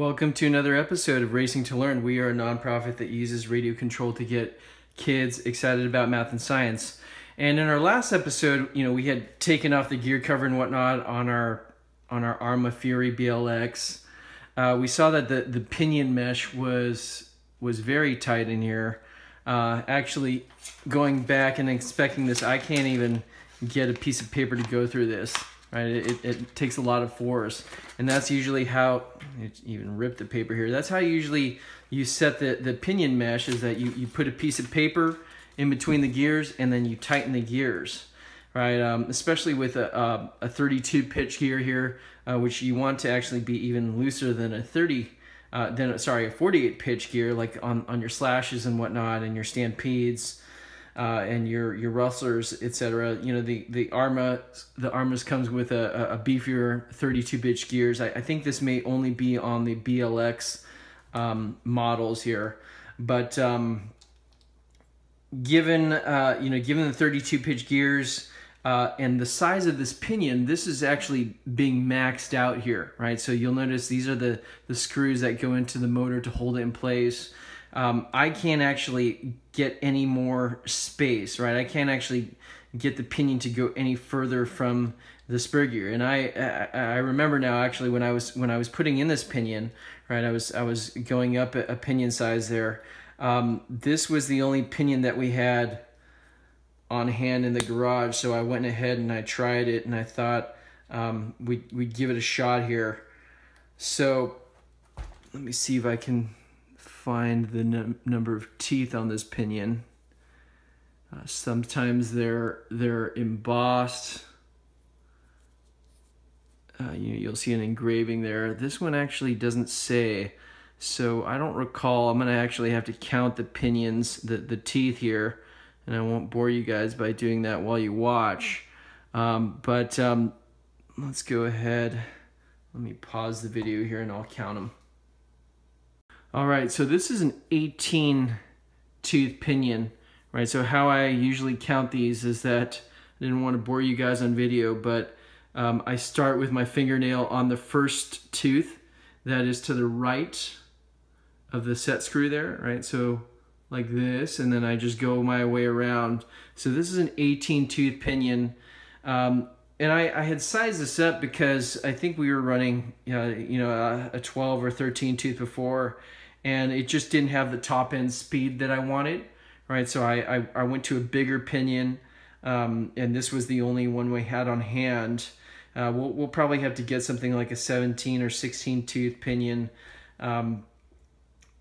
Welcome to another episode of Racing to Learn. We are a nonprofit that uses radio control to get kids excited about math and science. And in our last episode, you know, we had taken off the gear cover and whatnot on our on our Arrma Fury BLX. Uh, we saw that the the pinion mesh was was very tight in here. Uh, actually, going back and inspecting this, I can't even get a piece of paper to go through this right? It, it takes a lot of force. And that's usually how, it even ripped the paper here, that's how usually you set the, the pinion mesh is that you, you put a piece of paper in between the gears and then you tighten the gears, right? Um, especially with a, a, a 32 pitch gear here, uh, which you want to actually be even looser than a 30 uh, sorry, a 48 pitch gear, like on, on your slashes and whatnot, and your stampedes, uh, and your your rustlers, etc. You know the the Arrma the Arrmas comes with a, a beefier 32 pitch gears. I, I think this may only be on the BLX um, models here, but um, given uh, you know given the 32 pitch gears. Uh, and the size of this pinion, this is actually being maxed out here, right? So you'll notice these are the, the screws that go into the motor to hold it in place um, I can't actually get any more space, right? I can't actually get the pinion to go any further from the spur gear. And I, I, I remember now actually when I was when I was putting in this pinion, right? I was I was going up a, a pinion size there. Um, this was the only pinion that we had on hand in the garage, so I went ahead and I tried it, and I thought um, we we'd give it a shot here. So let me see if I can find the num number of teeth on this pinion. Uh, sometimes they're they're embossed. Uh, you, you'll see an engraving there. This one actually doesn't say, so I don't recall. I'm gonna actually have to count the pinions, the the teeth here, and I won't bore you guys by doing that while you watch. Um, but um, let's go ahead. Let me pause the video here and I'll count them. All right, so this is an 18 tooth pinion, right? So how I usually count these is that, I didn't want to bore you guys on video, but um, I start with my fingernail on the first tooth that is to the right of the set screw there, right? So like this, and then I just go my way around. So this is an 18 tooth pinion. Um, and I, I had sized this up because I think we were running, uh, you know, a, a 12 or 13 tooth before, and it just didn't have the top end speed that I wanted, right? So I, I, I went to a bigger pinion, um, and this was the only one we had on hand. Uh, we'll, we'll probably have to get something like a 17 or 16 tooth pinion um,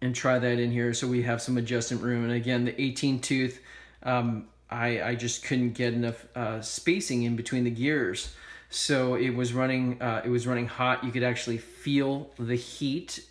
and try that in here so we have some adjustment room. And again, the 18 tooth, um, I, I just couldn't get enough uh, spacing in between the gears. So it was running, uh, it was running hot. You could actually feel the heat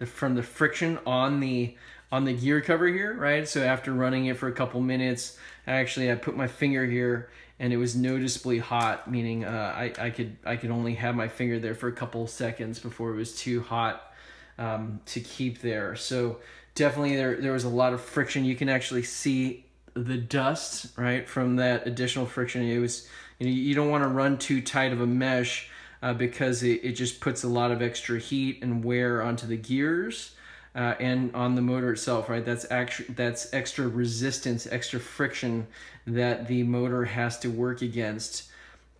the from the friction on the on the gear cover here, right? So after running it for a couple minutes, actually I put my finger here and it was noticeably hot, meaning uh, I, I could I could only have my finger there for a couple seconds before it was too hot um, to keep there. So definitely there, there was a lot of friction. You can actually see the dust, right, from that additional friction. It was, you know, you don't want to run too tight of a mesh uh, because it, it just puts a lot of extra heat and wear onto the gears uh, and on the motor itself, right? That's actually that's extra resistance, extra friction that the motor has to work against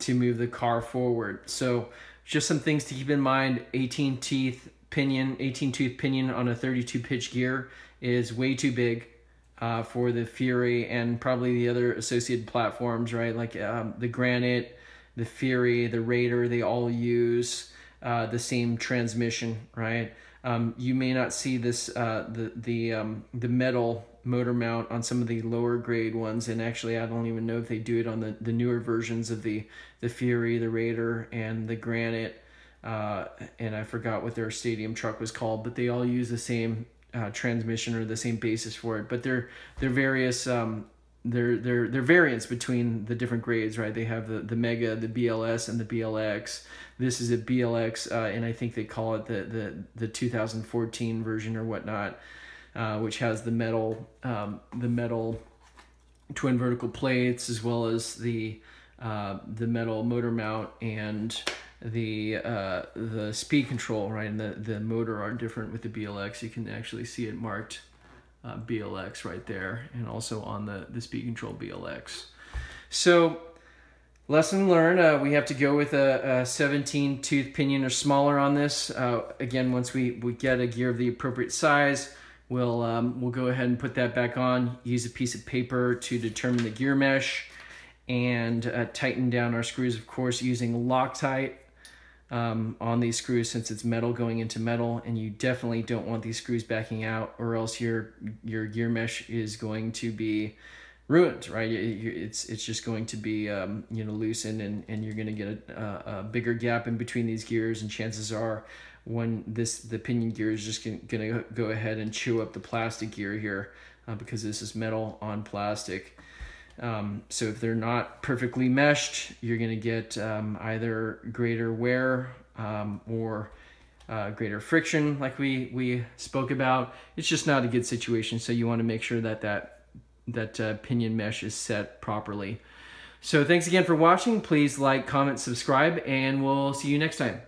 to move the car forward. So just some things to keep in mind. 18 teeth pinion, 18 tooth pinion on a 32 pitch gear is way too big uh, for the Fury and probably the other associated platforms, right? Like um, the Granite, the Fury, the Raider, they all use uh, the same transmission, right? Um, you may not see this uh, the the um, the metal motor mount on some of the lower grade ones, and actually I don't even know if they do it on the, the newer versions of the the Fury, the Raider, and the Granite. Uh, and I forgot what their stadium truck was called, but they all use the same uh, transmission or the same basis for it. But they're they're various um, they're they're they're variants between the different grades, right? They have the the Mega, the BLS, and the BLX. This is a BLX, uh, and I think they call it the the the 2014 version or whatnot, uh, which has the metal um, the metal twin vertical plates as well as the uh, the metal motor mount and the uh, the speed control, right, and the, the motor are different with the BLX. You can actually see it marked uh, BLX right there, and also on the, the speed control BLX. So lesson learned, uh, we have to go with a, a, 17 tooth pinion or smaller on this. Uh, again, once we, we get a gear of the appropriate size, we'll, um, we'll go ahead and put that back on, use a piece of paper to determine the gear mesh, and uh, tighten down our screws, of course, using Loctite um, on these screws since it's metal going into metal and you definitely don't want these screws backing out or else your your gear mesh is going to be ruined right? It's it's just going to be um, you know loosened and, and you're going to get a, a, bigger gap in between these gears and chances are when this the pinion gear is just going to go ahead and chew up the plastic gear here uh, because this is metal on plastic um, so if they're not perfectly meshed, you're going to get um, either greater wear um, or uh, greater friction like we, we spoke about. It's just not a good situation. So you want to make sure that that, that uh, pinion mesh is set properly. So thanks again for watching. Please like, comment, subscribe, and we'll see you next time.